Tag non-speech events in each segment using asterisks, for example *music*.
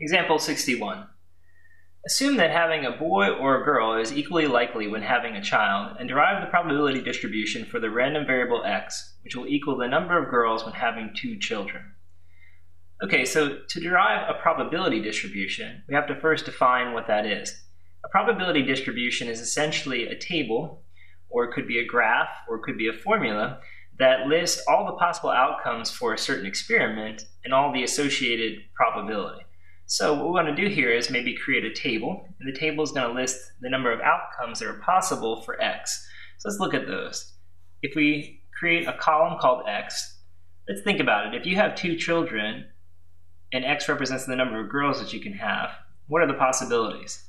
Example 61. Assume that having a boy or a girl is equally likely when having a child, and derive the probability distribution for the random variable x, which will equal the number of girls when having two children. Okay, so to derive a probability distribution, we have to first define what that is. A probability distribution is essentially a table, or it could be a graph, or it could be a formula, that lists all the possible outcomes for a certain experiment and all the associated probability. So what we want to do here is maybe create a table, and the table is going to list the number of outcomes that are possible for x. So let's look at those. If we create a column called x, let's think about it. If you have two children, and x represents the number of girls that you can have, what are the possibilities?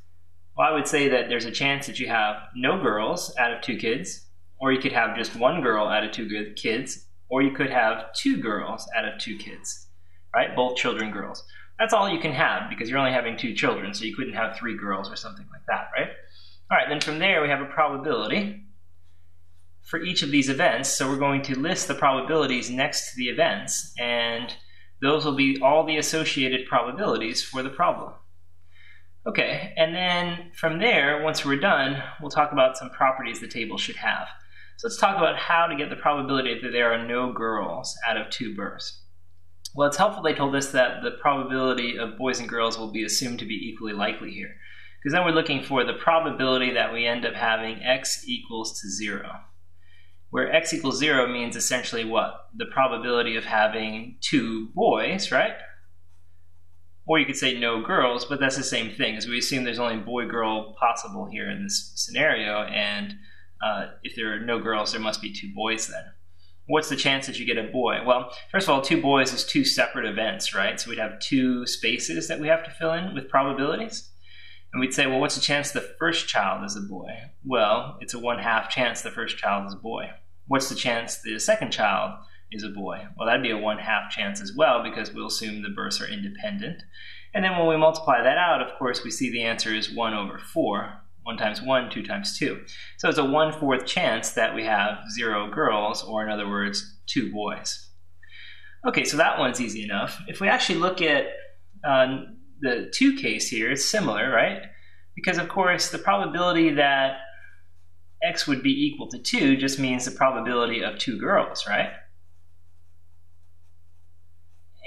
Well, I would say that there's a chance that you have no girls out of two kids, or you could have just one girl out of two kids, or you could have two girls out of two kids, right? Both children girls. That's all you can have because you're only having two children, so you couldn't have three girls or something like that, right? All right, then from there we have a probability for each of these events. So we're going to list the probabilities next to the events, and those will be all the associated probabilities for the problem. Okay, and then from there, once we're done, we'll talk about some properties the table should have. So let's talk about how to get the probability that there are no girls out of two births. Well, it's helpful they told us that the probability of boys and girls will be assumed to be equally likely here. Because then we're looking for the probability that we end up having x equals to 0. Where x equals 0 means essentially what? The probability of having two boys, right? Or you could say no girls, but that's the same thing, as we assume there's only boy-girl possible here in this scenario, and uh, if there are no girls, there must be two boys then what's the chance that you get a boy? Well, first of all, two boys is two separate events, right? So we'd have two spaces that we have to fill in with probabilities. And we'd say, well, what's the chance the first child is a boy? Well, it's a one half chance the first child is a boy. What's the chance the second child is a boy? Well, that'd be a one half chance as well because we'll assume the births are independent. And then when we multiply that out, of course, we see the answer is 1 over 4, 1 times 1, 2 times 2. So it's a 1 fourth chance that we have zero girls, or in other words, two boys. Okay, so that one's easy enough. If we actually look at uh, the 2 case here, it's similar, right? Because, of course, the probability that x would be equal to 2 just means the probability of two girls, right?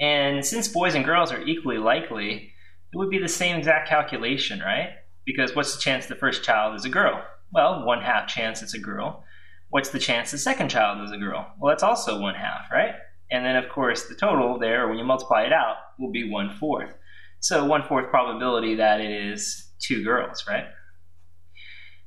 And since boys and girls are equally likely, it would be the same exact calculation, right? Because what's the chance the first child is a girl? Well, one half chance it's a girl. What's the chance the second child is a girl? Well, that's also one half, right? And then, of course, the total there, when you multiply it out, will be one fourth. So one fourth probability that it is two girls, right?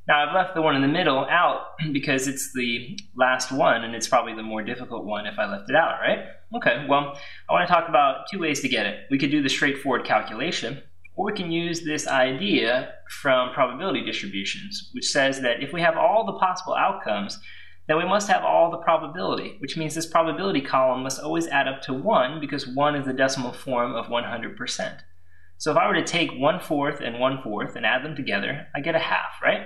Now I've left the one in the middle out *clears throat* because it's the last one and it's probably the more difficult one if I left it out, right? Okay, well, I want to talk about two ways to get it. We could do the straightforward calculation, or we can use this idea from probability distributions, which says that if we have all the possible outcomes, then we must have all the probability, which means this probability column must always add up to 1 because 1 is the decimal form of 100%. So if I were to take 1 fourth and 1 fourth and add them together, I get a half, right?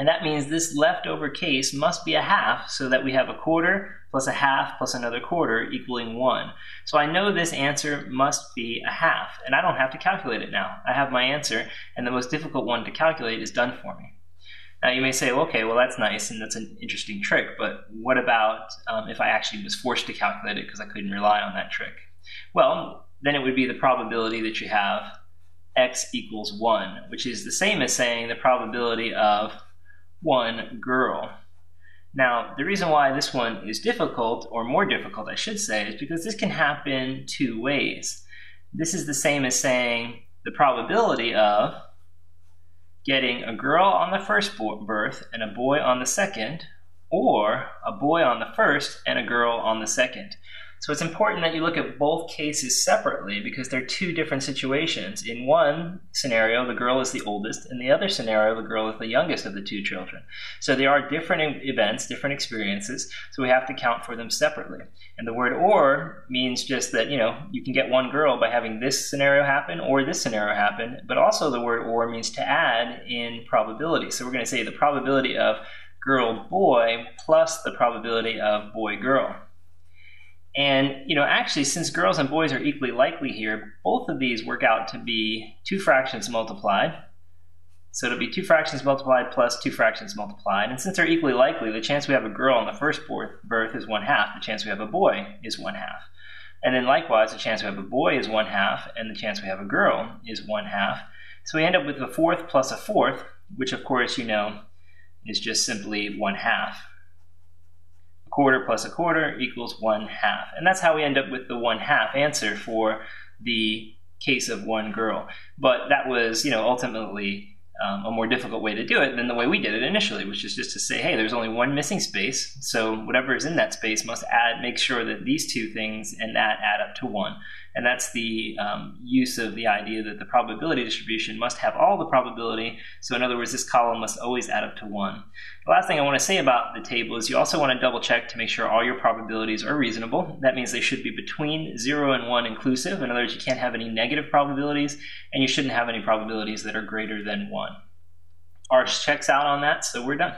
And that means this leftover case must be a half so that we have a quarter plus a half plus another quarter equaling 1. So I know this answer must be a half, and I don't have to calculate it now. I have my answer, and the most difficult one to calculate is done for me. Now you may say, okay, well that's nice and that's an interesting trick, but what about um, if I actually was forced to calculate it because I couldn't rely on that trick? Well, then it would be the probability that you have x equals 1, which is the same as saying the probability of one girl. Now, the reason why this one is difficult, or more difficult, I should say, is because this can happen two ways. This is the same as saying the probability of getting a girl on the first birth and a boy on the second, or a boy on the first and a girl on the second. So it's important that you look at both cases separately because they're two different situations. In one scenario, the girl is the oldest. In the other scenario, the girl is the youngest of the two children. So they are different events, different experiences, so we have to count for them separately. And the word or means just that, you know, you can get one girl by having this scenario happen or this scenario happen, but also the word or means to add in probability. So we're going to say the probability of girl boy plus the probability of boy girl. And, you know, actually, since girls and boys are equally likely here, both of these work out to be two fractions multiplied. So it'll be two fractions multiplied plus two fractions multiplied. And since they're equally likely, the chance we have a girl on the first birth is one half. The chance we have a boy is one half. And then likewise, the chance we have a boy is one half, and the chance we have a girl is one half. So we end up with a fourth plus a fourth, which of course you know is just simply one half. Quarter plus a quarter equals one half. And that's how we end up with the one half answer for the case of one girl. But that was, you know, ultimately um, a more difficult way to do it than the way we did it initially, which is just to say, hey, there's only one missing space, so whatever is in that space must add, make sure that these two things and that add up to one. And that's the um, use of the idea that the probability distribution must have all the probability. So, in other words, this column must always add up to one. The last thing I want to say about the table is you also want to double check to make sure all your probabilities are reasonable. That means they should be between 0 and 1 inclusive. In other words, you can't have any negative probabilities, and you shouldn't have any probabilities that are greater than 1. Ours checks out on that, so we're done.